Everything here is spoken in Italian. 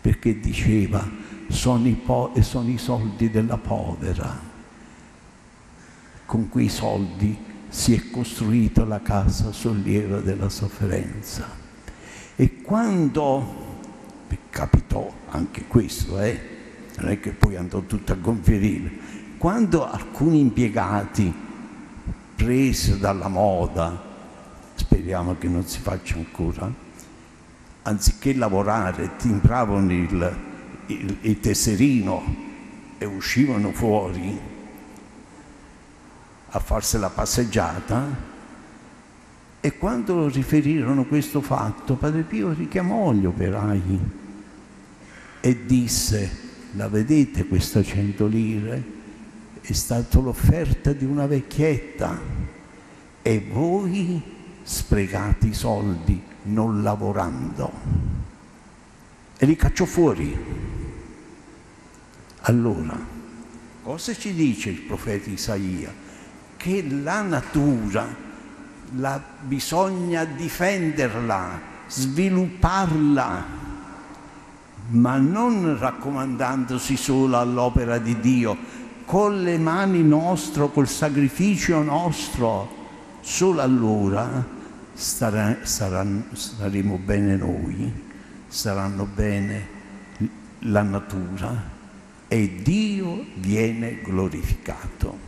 Perché diceva, sono i, po- sono i soldi della povera. Con quei soldi si è costruita la casa sollieva della sofferenza. E quando capitò anche questo, eh, non è che poi andò tutto a gonfierire, quando alcuni impiegati presi dalla moda, speriamo che non si faccia ancora, anziché lavorare timbravano il, il, il tesserino e uscivano fuori a farsi la passeggiata, e quando riferirono questo fatto, Padre Pio richiamò gli operai e disse, la vedete questa cento lire? È stata l'offerta di una vecchietta e voi sprecate i soldi non lavorando. E li cacciò fuori. Allora, cosa ci dice il profeta Isaia? Che la natura la, bisogna difenderla, svilupparla ma non raccomandandosi solo all'opera di Dio, con le mani nostre, col sacrificio nostro, solo allora starà, saranno, staremo bene noi, saranno bene la natura e Dio viene glorificato.